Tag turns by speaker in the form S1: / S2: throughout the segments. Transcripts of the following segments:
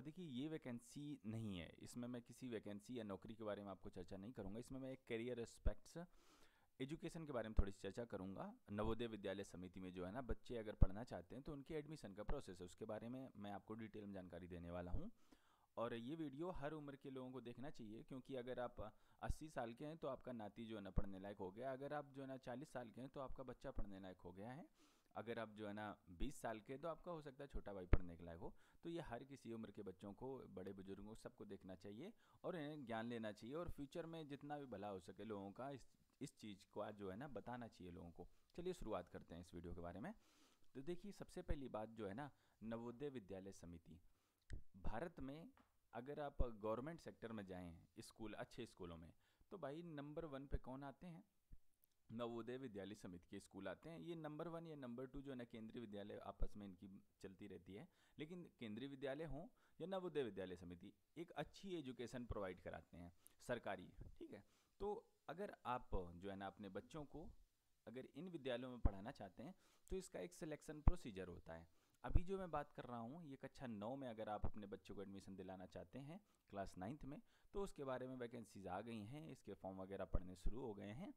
S1: और देखिए, ये वैकेंसी नहीं है। इसमें मैं किसी वैकेंसी या नौकरी के बारे में आपको चर्चा नहीं करूँगा। इसमें मैं एक करियर एस्पेक्ट्स एजुकेशन के बारे में थोड़ी सी चर्चा करूँगा। नवोदय विद्यालय समिति में जो है ना, बच्चे अगर पढ़ना चाहते हैं तो उनके एडमिशन का प्रोसेस है। उसके बारे में मैं आपको डिटेल में जानकारी देने वाला हूँ। और ये वीडियो हर उम्र के लोगों को देखना चाहिए, क्योंकि अगर आप 80 साल के हैं तो आपका नाती जो है ना पढ़ने लायक हो गया। अगर आप जो है ना 40 साल के हैं तो आपका बच्चा पढ़ने लायक हो गया है। अगर आप जो है ना 20 साल के तो आपका हो सकता है छोटा भाई पढ़ने के लायक हो। तो ये हर किसी उम्र के बच्चों को, बड़े बुज़ुर्गों सबको देखना चाहिए और इन्हें ज्ञान लेना चाहिए और फ्यूचर में जितना भी भला हो सके लोगों का इस इस चीज़ को आज जो है ना बताना चाहिए लोगों को। चलिए शुरुआत करते हैं इस वीडियो के बारे में। तो देखिए, सबसे पहली बात जो है ना, नवोदय विद्यालय समिति। भारत में अगर आप गवर्नमेंट सेक्टर में जाएँ, स्कूल, अच्छे स्कूलों में तो भाई नंबर वन पे कौन आते हैं? नवोदय विद्यालय समिति के स्कूल आते हैं। ये नंबर वन या नंबर टू जो है ना केंद्रीय विद्यालय आपस में इनकी चलती रहती है। लेकिन केंद्रीय विद्यालय हों या नवोदय विद्यालय समिति एक अच्छी एजुकेशन प्रोवाइड कराते हैं, सरकारी, ठीक है? तो अगर आप जो है ना अपने बच्चों को अगर इन विद्यालयों में पढ़ाना चाहते हैं तो इसका एक सिलेक्शन प्रोसीजर होता है। अभी जो मैं बात कर रहा हूँ, ये कक्षा नौ में अगर आप अपने बच्चों को एडमिशन दिलाना चाहते हैं क्लास नाइन्थ में तो उसके बारे में वैकेंसीज आ गई हैं, इसके फॉर्म वगैरह पढ़ने शुरू हो गए हैं।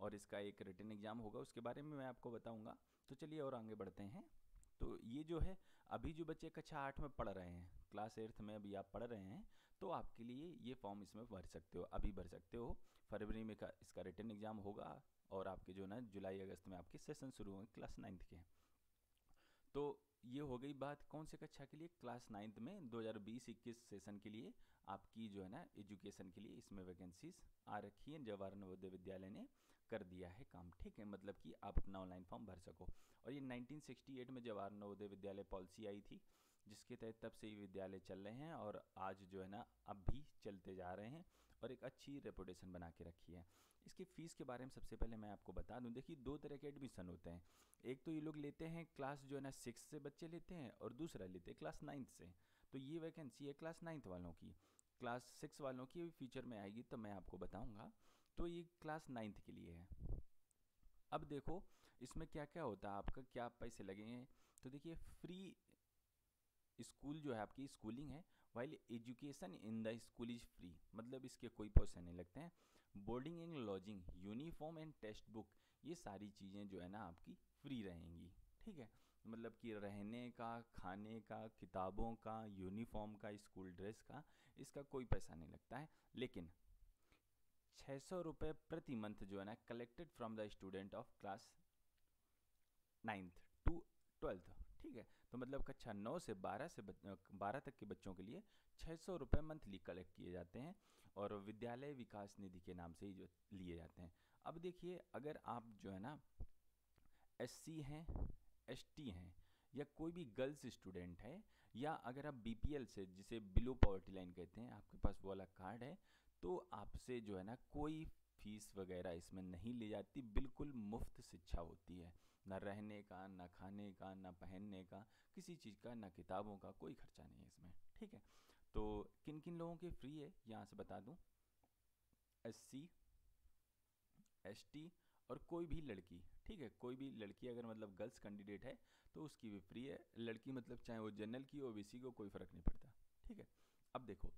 S1: और इसका एक रिटर्न एग्ज़ाम होगा, उसके बारे में मैं आपको बताऊँगा। तो चलिए और आगे बढ़ते हैं। तो ये जो है, अभी जो बच्चे कक्षा आठ में पढ़ रहे हैं क्लास एट्थ में अभी आप पढ़ रहे हैं तो आपके लिए ये फॉर्म इसमें भर सकते हो, अभी भर सकते हो। फरवरी में का इसका रिटर्न एग्ज़ाम होगा और आपके जो ना, जुलाई, अगस्त में आपके सेशन शुरू होंगे क्लास नाइन्थ के। तो ये हो गई बात कौन से कक्षा के लिए? क्लास नाइन्थ में 2020-21 सेशन के लिए आपकी जो है ना एजुकेशन के लिए इसमें वैकेंसीज आ रखी है। जवाहर नवोदय विद्यालय ने कर दिया है काम। ठीक है मतलब कि आप अपना ऑनलाइन फॉर्म भर सको। और ये 1968 में जवाहर नवोदय विद्यालय पॉलिसी आई थी, जिसके तहत तब से ही विद्यालय चल रहे हैं और आज जो है ना, अब भी चलते जा रहे हैं और एक अच्छी रेपुटेशन बना के रखी है। इसकी फ़ीस के बारे में सबसे पहले मैं आपको बता दूँ। देखिए, दो तरह के एडमिशन होते हैं। एक तो ये लोग लेते हैं क्लास जो है ना सिक्स से बच्चे लेते हैं और दूसरा लेते हैं क्लास नाइन्थ से। तो ये वैकेंसी है क्लास नाइन्थ वालों की। क्लास सिक्स वालों की फ्यूचर में आएगी तो मैं आपको बताऊँगा। तो ये क्लास नाइन्थ के लिए है। अब देखो, इसमें क्या क्या होता है, आपका क्या पैसे लगेंगे तो देखिए, फ्री स्कूल जो है, आपकी स्कूलिंग है, while education in the school is free. मतलब इसके कोई पैसे नहीं लगते हैं। Boarding and lodging, uniform and textbook, ये सारी चीज़ें जो है ना, आपकी फ्री रहेंगी। ठीक है? मतलब कि रहने का, खाने का, किताबों का, यूनिफॉर्म का, स्कूल ड्रेस का, इसका कोई पैसा नहीं लगता है। लेकिन छः सौ रुपये प्रति मंथ जो है ना collected from the student of class ninth to twelfth ठीक है? तो मतलब कक्षा नौ से बारह से बारह तक के बच्चों के लिए छः सौ रुपये मंथली कलेक्ट किए जाते हैं और विद्यालय विकास निधि के नाम से ही जो लिए जाते हैं। अब देखिए, अगर आप जो है ना एस सी हैं एस हैं, या कोई भी गर्ल्स स्टूडेंट है, या अगर आप बी पी एल से, जिसे बिलो पॉवर्टी लाइन कहते हैं, आपके पास वो वाला कार्ड है तो आपसे जो है ना, कोई फ़ीस वगैरह इसमें नहीं ली जाती, बिल्कुल मुफ़्त शिक्षा होती है। ना रहने का, ना खाने का, ना पहनने का, किसी चीज़ का, ना किताबों का कोई खर्चा नहीं है इसमें, ठीक है? तो किन किन लोगों के फ्री है, यहाँ से बता दूँ? एस सी एस टी और कोई भी लड़की, ठीक है? कोई भी लड़की अगर मतलब गर्ल्स कैंडिडेट है तो उसकी भी फ्री है। लड़की मतलब चाहे वो जनरल की हो ओबीसी को कोई फ़र्क नहीं पड़ता, ठीक है? अब देखो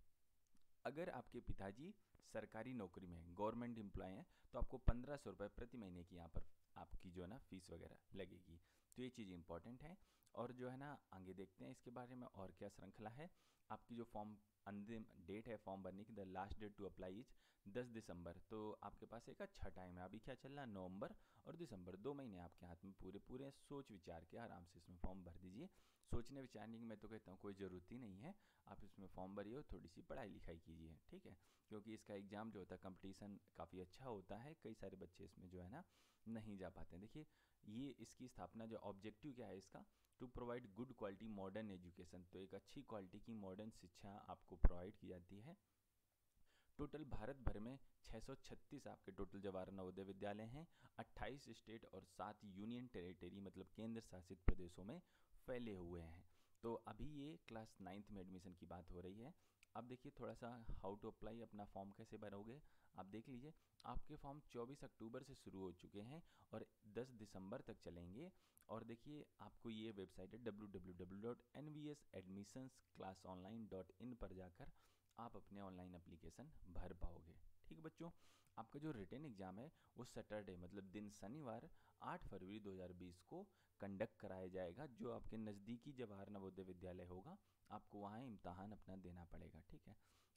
S1: अगर आपके पिताजी सरकारी नौकरी में गवर्नमेंट एम्प्लॉय हैं तो आपको पंद्रह सौ रुपये प्रति महीने की यहाँ पर आपकी जो है ना फ़ीस वगैरह लगेगी। तो ये चीज़ इंपॉर्टेंट है और जो है ना आगे देखते हैं इसके बारे में और क्या श्रृंखला है। आपकी जो फॉर्म अंतिम डेट है, फॉर्म भरने की, the last date to apply is दस दिसंबर। तो आपके पास एक अच्छा टाइम है। अभी क्या चल रहा है? नवंबर और दिसंबर, दो महीने आपके हाथ में पूरे पूरे सोच विचार के आराम से इसमें फॉर्म भर दीजिए। सोचने विचारने की मैं तो कहता हूँ, कोई ज़रूरत ही नहीं है। आप इसमें फॉर्म भरिए और थोड़ी सी पढ़ाई लिखाई कीजिए, ठीक है? क्योंकि इसका एग्ज़ाम जो होता है कंपटीशन काफ़ी अच्छा होता है। कई सारे बच्चे इसमें जो है ना, नहीं जा पाते हैं। देखिए, ये इसकी स्थापना जो ऑब्जेक्टिव क्या है इसका? To provide good quality modern education तो एक अच्छी क्वालिटी की मॉडर्न शिक्षा आपको प्रोवाइड की जाती है। टोटल भारत भर में 636 आपके टोटल जवाहर नवोदय विद्यालय हैं। 28 स्टेट और सात यूनियन टेरिटरी मतलब केंद्र शासित प्रदेशों में फैले हुए हैं। तो अभी ये क्लास नाइन्थ में एडमिशन की बात हो रही है। अब देखिए थोड़ा सा हाउ टू अप्लाई अपना फॉर्म कैसे भरोगे। आप देख लीजिए, आपके फॉर्म 24 अक्टूबर से शुरू हो चुके हैं और 10 दिसंबर तक चलेंगे। और देखिए, आपको ये वेबसाइट है इन पर जाकर आप अपने ऑनलाइन अप्लीकेशन भर पाओगे। ठीक बच्चों? आपका जो रिटर्न एग्ज़ाम है, वो सैटरडे मतलब दिन शनिवार 8 फरवरी 2020 को कंडक्ट कराया जाएगा। जो आपके नज़दीकी जवाहर नवोदय विद्यालय होगा, आपको वहाँ इम्तहान अपना देना पड़ेगा, ठीक है?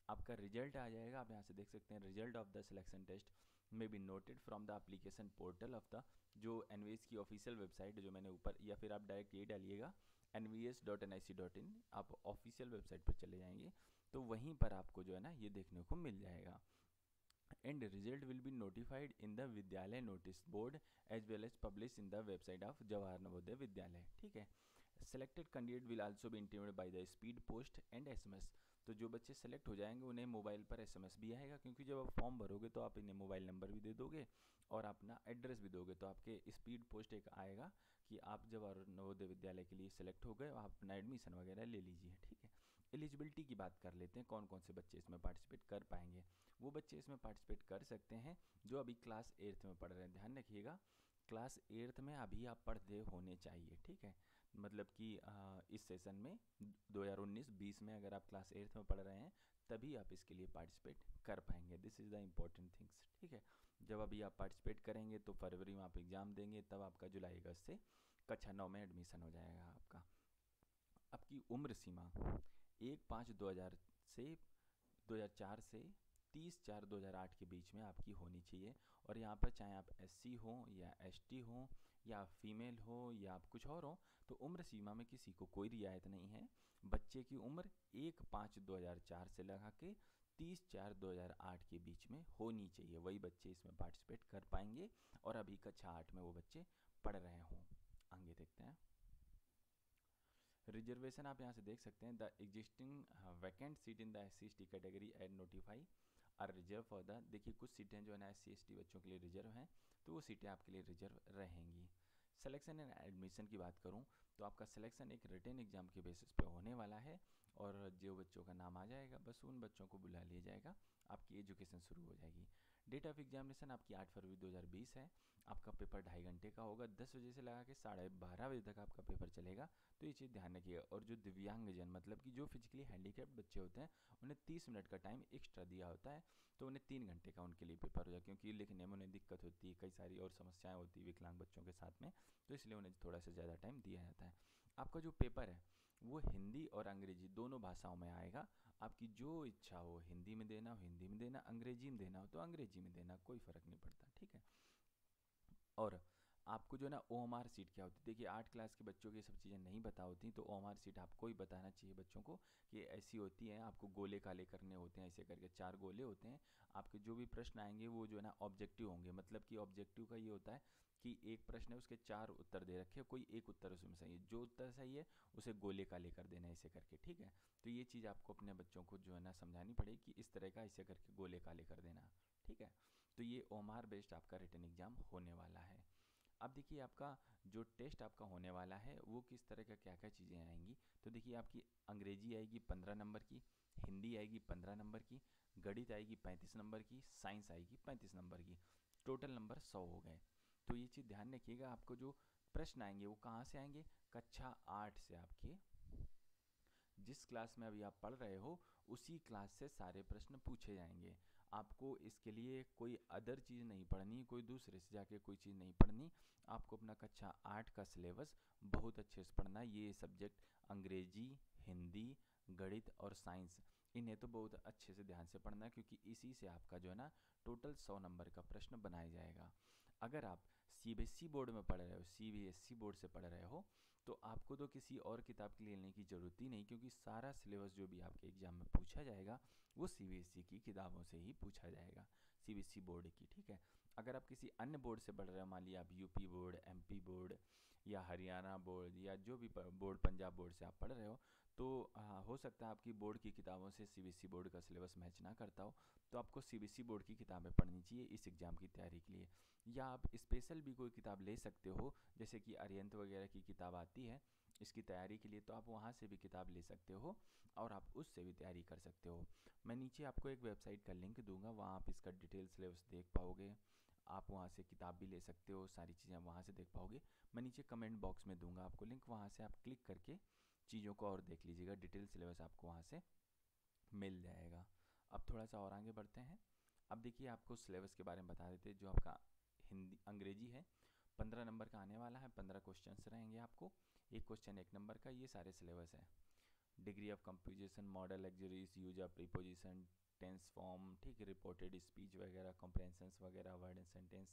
S1: आपका रिज़ल्ट आ जाएगा, आप यहाँ से देख सकते हैं result of the selection test may be noted from the application portal of the जो एनवीएस की ऑफिशियल वेबसाइट जो मैंने ऊपर, या फिर आप डायरेक्ट ये डालिएगा N V S dot N I C dot in आप ऑफिशियल वेबसाइट पर चले जाएँगे तो वहीं पर आपको जो है ना, ये देखने को मिल जाएगा। And result will be notified in the vidyalaya notice board as well as publish in the website of Jawahar Navodaya Vidyalaya ठीक है? Selected candidate will also be intimated by the speed post and SMS तो जो बच्चे select हो जाएँगे, उन्हें mobile पर SMS भी आएगा, क्योंकि जब आप फॉर्म भरोगे तो आप इन्हें मोबाइल नंबर भी दे दोगे और अपना एड्रेस भी दोगे। तो आपके स्पीड पोस्ट एक आएगा कि आप जब नवोदय विद्यालय के लिए सेलेक्ट हो गए, आप अपना एडमिशन वगैरह ले लीजिए। ठीक एलिजिबिलिटी की बात कर लेते हैं कौन कौन से बच्चे इसमें पार्टिसिपेट कर पाएँगे। वो बच्चे इसमें पार्टिसिपेट कर सकते हैं, जो अभी क्लास एट्थ में पढ़ रहे हैं। ध्यान रखिएगा, क्लास एट्थ में अभी आप पढ़ते होने चाहिए, ठीक है? मतलब कि इस सेशन में 2019-20 में अगर आप क्लास एट्थ में पढ़ रहे हैं, तभी आप इसके लिए पार्टिसिपेट कर पाएँगे। This is the important things ठीक है? जब अभी आप पार्टिसिपेट करेंगे तो फरवरी में आप एग्ज़ाम देंगे, तब आपका जुलाई अगस्त से कक्षा नौ में एडमिशन हो जाएगा आपका। आपकी उम्र सीमा एक पाँच दो हज़ार से, दो हज़ार चार से तीस चार दो हज़ार आठ के बीच में आपकी होनी चाहिए। और यहाँ पर चाहे आप एस सी हों या एस टी हों या फीमेल हो या आप कुछ और हो तो उम्र सीमा में किसी को कोई रियायत नहीं है। बच्चे की उम्र एक पाँच दो हज़ार चार से लगा के तीस चार दो हज़ार आठ के बीच में होनी चाहिए। वही बच्चे इसमें पार्टिसिपेट कर पाएँगे और अभी कक्षा आठ में वो बच्चे पढ़ रहे हों। आगे देखते हैं। रिजर्वेशन आप यहाँ से देख सकते हैं। The existing vacant seat in the S C S T category and notify are reserved for the, देखिए कुछ सीटें जो है ना एस सी एस टी बच्चों के लिए रिज़र्व हैं तो वो सीटें आपके लिए रिज़र्व रहेंगी। सिलेक्शन एंड एडमिशन की बात करूँ तो आपका सिलेक्शन एक रिटर्न एग्ज़ाम के बेसिस पे होने वाला है और जो बच्चों का नाम आ जाएगा, बस उन बच्चों को बुला लिया जाएगा, आपकी एजुकेशन शुरू हो जाएगी। डेट ऑफ़ एग्जामिनेशन आपकी आठ फरवरी 2020 है। आपका पेपर ढाई घंटे का होगा। दस बजे से लगा के साढ़े बारह बजे तक आपका पेपर चलेगा। तो ये चीज़ ध्यान रखिएगा और जो दिव्यांगजन मतलब कि जो फिजिकली हैंडीकेप्ड बच्चे होते हैं, उन्हें तीस मिनट का टाइम एक्स्ट्रा दिया होता है। तो उन्हें तीन घंटे का उनके लिए पेपर हो जाए क्योंकि लिखने में उन्हें दिक्कत होती है, कई सारी और समस्याएँ होती है विकलांग बच्चों के साथ में। तो इसलिए उन्हें थोड़ा सा ज़्यादा टाइम दिया जाता है। आपका जो पेपर है वो हिंदी और अंग्रेज़ी दोनों भाषाओं में आएगा। आपकी जो इच्छा हो, हिंदी में देना हो, हिंदी में देना, अंग्रेज़ी में देना हो तो अंग्रेज़ी में देना, कोई फ़र्क नहीं पड़ता, ठीक है? और आपको जो है ना ओ एम आर सीट क्या होती है? देखिए, आठ क्लास के बच्चों की सब चीज़ें नहीं बता होती तो ओ एम आर सीट आपको ही बताना चाहिए बच्चों को कि ऐसी होती है, आपको गोले काले करने होते हैं, ऐसे करके चार गोले होते हैं, आपके जो भी प्रश्न आएँगे वो जो है ना ऑब्जेक्टिव होंगे। मतलब कि ऑब्जेक्टिव का ये होता है कि एक प्रश्न है, उसके चार उत्तर दे रखे कोई एक उत्तर उसमें सही है। जो उत्तर सही है, उसे गोले काले कर देना ऐसे करके, ठीक है? तो ये चीज़ आपको अपने बच्चों को जो है ना, समझानी पड़ेगी कि इस तरह का ऐसे करके गोले काले कर देना, ठीक है? तो ये ओमार बेस्ड आपका रिटर्न एग्ज़ाम होने वाला है। अब देखिए आपका जो टेस्ट आपका होने वाला है, वो किस तरह का क्या क्या चीज़ें आएँगी? तो देखिए आपकी अंग्रेज़ी आएगी पंद्रह नंबर की, हिंदी आएगी पंद्रह नंबर की, गणित आएगी पैंतीस नंबर की, साइंस आएगी पैंतीस नंबर की। टोटल नंबर सौ हो गए। तो ये चीज़ ध्यान रखिएगा, आपको जो प्रश्न आएँगे वो कहाँ से आएँगे? कक्षा आठ से आपके। जिस क्लास में अभी आप पढ़ रहे हो, उसी क्लास से सारे प्रश्न पूछे जाएँगे। आपको इसके लिए कोई अदर चीज़ नहीं पढ़नी, कोई दूसरे से जाके कोई चीज़ नहीं पढ़नी। आपको अपना कक्षा आठ का सिलेबस बहुत अच्छे से पढ़ना। ये सब्जेक्ट अंग्रेज़ी, हिंदी, गणित और साइंस इन्हें तो बहुत अच्छे से ध्यान से पढ़ना, क्योंकि इसी से आपका जो है ना टोटल सौ नंबर का प्रश्न बनाया जाएगा। अगर आप सीबीएसई बोर्ड में पढ़ रहे हो सीबीएसई बोर्ड से पढ़ रहे हो तो आपको तो किसी और किताब के लिए लेने की ज़रूरत ही नहीं, क्योंकि सारा सिलेबस जो भी आपके एग्ज़ाम में पूछा जाएगा, वो सीबीएसई की किताबों से ही पूछा जाएगा सी बोर्ड की, ठीक है? अगर आप किसी अन्य बोर्ड से पढ़ रहे हो, मान लिया आप यूपी बोर्ड एमपी बोर्ड या हरियाणा बोर्ड या जो भी बोर्ड, पंजाब बोर्ड से आप पढ़ रहे हो तो आ, हो सकता है आपकी बोर्ड की किताबों से सीबीएसई बोर्ड का सिलेबस मैच ना करता हो तो आपको सी बोर्ड की किताबें पढ़नी चाहिए इस एग्ज़ाम की तैयारी के लिए। या आप स्पेशल भी कोई किताब ले सकते हो जैसे कि अरियंत वगैरह की किताब आती है इसकी तैयारी के लिए तो आप वहाँ से भी किताब ले सकते हो और आप उससे भी तैयारी कर सकते हो। मैं नीचे आपको एक वेबसाइट का लिंक दूँगा वहाँ आप इसका डिटेल सिलेबस देख पाओगे। आप वहाँ से किताब भी ले सकते हो सारी चीज़ें वहाँ से देख पाओगे। मैं नीचे कमेंट बॉक्स में दूँगा आपको लिंक वहाँ से आप क्लिक करके चीज़ों को और देख लीजिएगा, डिटेल सिलेबस आपको वहाँ से मिल जाएगा। अब थोड़ा सा और आगे बढ़ते हैं। अब देखिए, आपको सिलेबस के बारे में बता देते जो आपका हिंदी, अंग्रेज़ी है। पंद्रह नंबर का आने वाला है, पंद्रह क्वेश्चन रहेंगे आपको। एक क्वेश्चन एक नंबर का, ये सारे सिलेबस है। Degree of composition, modal auxiliaries, use of preposition, tense form, ठीक रिपोर्टेड स्पीच वगैरह कॉम्प्रेंशंस वगैरह, word and sentence,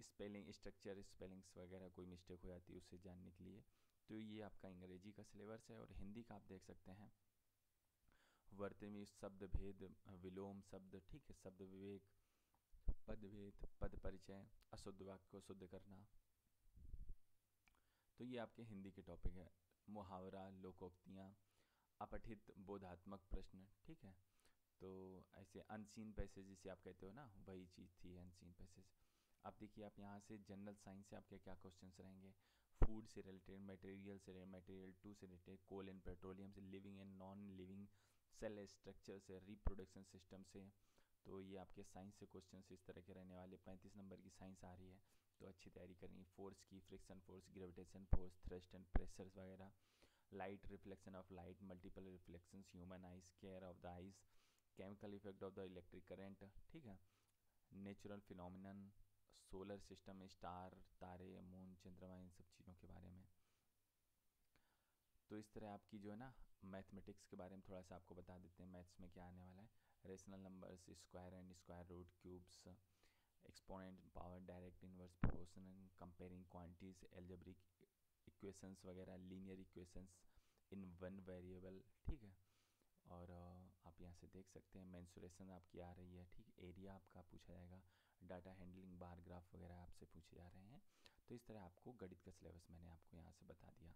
S1: spelling, structure, spellings वगैरह, कोई मिस्टेक हो जाती है, उससे जानने के लिए। तो ये आपका अंग्रेज़ी का सिलेबस है और हिंदी का आप देख सकते हैं। वर्तमी शब्द भेद, विलोम शब्द, ठीक है, शब्द विवेक, पद भेद, पद परिचय, अशुद्ध वाक्य को शुद्ध करना। तो ये आपके हिंदी के टॉपिक है। मुहावरा, लोकोक्तियाँ, अपठित, बोधात्मक प्रश्न, ठीक है। तो ऐसे अनसीन पैसेज जिसे आप कहते हो ना, वही चीज़ थी अनसीन पैसेज अब देखिए, आप यहाँ से जनरल साइंस से आपके क्या क्वेश्चन रहेंगे? फ़ूड से रिलेटेड मटेरियल से मटेरियल टू से रिलेटेड कोल एंड पेट्रोलियम से living and non living cell structure से रिप्रोडक्शन सिस्टम से। तो ये आपके साइंस से क्वेश्चन इस तरह के रहने वाले। पैंतीस नंबर की साइंस आ रही है तो अच्छी तैयारी करनी। फोर्स की friction force gravitation force thrust and pressures वगैरह। Light reflection of light multiple reflection human eyes care of the eyes chemical effect of the electric current ठीक है? Natural phenomenon solar system, star, तारे, moon, चंद्रमा, इन सब चीज़ों के बारे में। तो इस तरह आपकी जो है ना, मैथमेटिक्स के बारे में थोड़ा सा आपको बता देते हैं, मैथ्स में क्या आने वाला है। Rational numbers, square and square root cubes, exponent power direct inverse proportional, comparing quantities, algebraic equations वगैरह, linear equations in one variable, ठीक है? और आप यहाँ से देख सकते हैं, मैंसुरेशन आपकी आ रही है, ठीक? एरिया आपका पूछा जाएगा। डाटा हैंडलिंग बार ग्राफ वगैरह आपसे पूछे जा रहे हैं। तो इस तरह आपको गणित का सिलेबस मैंने आपको यहाँ से बता दिया।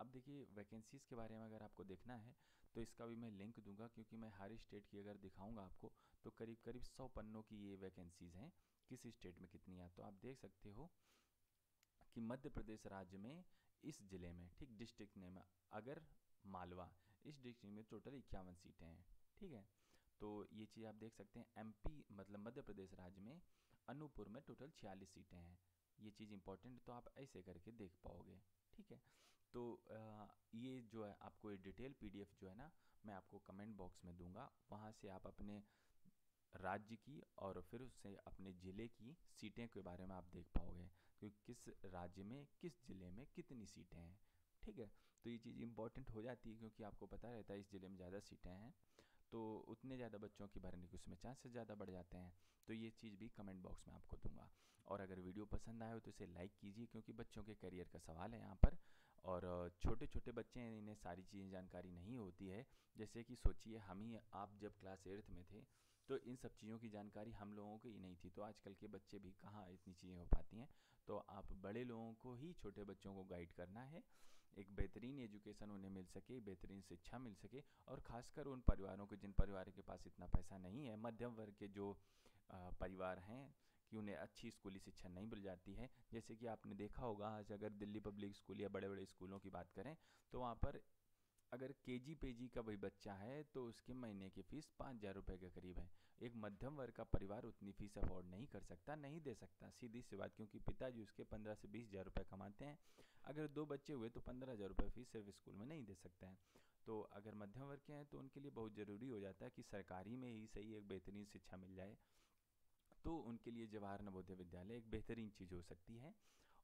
S1: अब देखिए वैकेंसीज़ के बारे में अगर आपको देखना है तो इसका भी मैं लिंक दूँगा, क्योंकि मैं हर स्टेट की अगर दिखाऊँगा आपको तो करीब करीब सौ पन्नों की ये वैकेंसीज़ हैं, किस स्टेट में कितनी है। तो आप देख सकते हो कि मध्य प्रदेश राज्य में, इस ज़िले में, ठीक डिस्ट्रिक्ट नेम अगर मालवा, इस डिस्ट्रिक्ट में टोटल इक्यावन सीटें हैं, ठीक है? तो ये चीज़ आप देख सकते हैं एमपी मतलब मध्य प्रदेश राज्य में अनूपपुर में टोटल छियालीस सीटें हैं। ये चीज़ इंपॉर्टेंट तो आप ऐसे करके देख पाओगे, ठीक है? तो ये जो है आपको ये डिटेल पीडीएफ जो है ना, मैं आपको कमेंट बॉक्स में दूँगा। वहाँ से आप अपने राज्य की और फिर उससे अपने ज़िले की सीटें के बारे में आप देख पाओगे कि किस राज्य में, किस ज़िले में कितनी सीटें हैं, ठीक है? तो ये चीज़ इंपॉर्टेंट हो जाती है क्योंकि आपको पता रहता है इस ज़िले में ज़्यादा सीटें हैं। तो उतने ज़्यादा बच्चों की भरने के उसमें चांसेस ज़्यादा बढ़ जाते हैं। तो ये चीज़ भी कमेंट बॉक्स में आपको दूँगा। और अगर वीडियो पसंद आए हो तो इसे लाइक कीजिए क्योंकि बच्चों के करियर का सवाल है यहाँ पर। और छोटे छोटे बच्चे हैं, इन्हें सारी चीज़ें जानकारी नहीं होती है। जैसे कि सोचिए, हम ही, आप जब क्लास एट्थ में थे तो इन सब चीज़ों की जानकारी हम लोगों को ही नहीं थी। तो आजकल के बच्चे भी कहाँ इतनी चीज़ें हो पाती हैं? तो आप बड़े लोगों को ही छोटे बच्चों को गाइड करना है। एक बेहतरीन एजुकेशन उन्हें मिल सके बेहतरीन शिक्षा मिल सके और ख़ासकर उन परिवारों को जिन परिवार के पास इतना पैसा नहीं है, मध्यम वर्ग के जो परिवार हैं कि उन्हें अच्छी स्कूली शिक्षा नहीं मिल जाती है। जैसे कि आपने देखा होगा, आज अगर दिल्ली पब्लिक स्कूल या बड़े बड़े स्कूलों की बात करें तो वहाँ पर अगर के जी पे जी का वही बच्चा है तो उसके महीने की फ़ीस पाँच हज़ार रुपये के करीब है। एक मध्यम वर्ग का परिवार उतनी फ़ीस अफोर्ड नहीं कर सकता, नहीं दे सकता। सीधी सी बात, क्योंकि पिताजी उसके पंद्रह से बीस हज़ार रुपये कमाते हैं। अगर दो बच्चे हुए तो पंद्रह हज़ार रुपये फ़ीस सिर्फ़ स्कूल में नहीं दे सकते हैं। तो अगर मध्यम वर्ग के हैं तो उनके लिए बहुत ज़रूरी हो जाता है कि सरकारी में ही सही एक बेहतरीन शिक्षा मिल जाए। तो उनके लिए जवाहर नवोदय विद्यालय एक बेहतरीन चीज़ हो सकती है।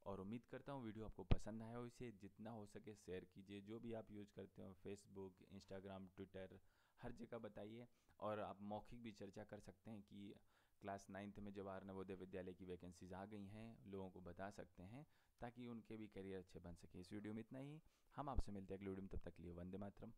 S1: और उम्मीद करता हूँ वीडियो आपको पसंद आया हो। इसे जितना हो सके शेयर कीजिए। जो भी आप यूज़ करते हो फेसबुक इंस्टाग्राम ट्विटर हर जगह बताइए और आप मौखिक भी चर्चा कर सकते हैं कि क्लास नाइन्थ में जवाहर नवोदय विद्यालय की वैकेंसीज आ गई हैं, लोगों को बता सकते हैं ताकि उनके भी करियर अच्छे बन सके। इस वीडियो में इतना ही। हम आपसे मिलते हैं अगले वीडियो में, तब तक लिए वंदे मातरम।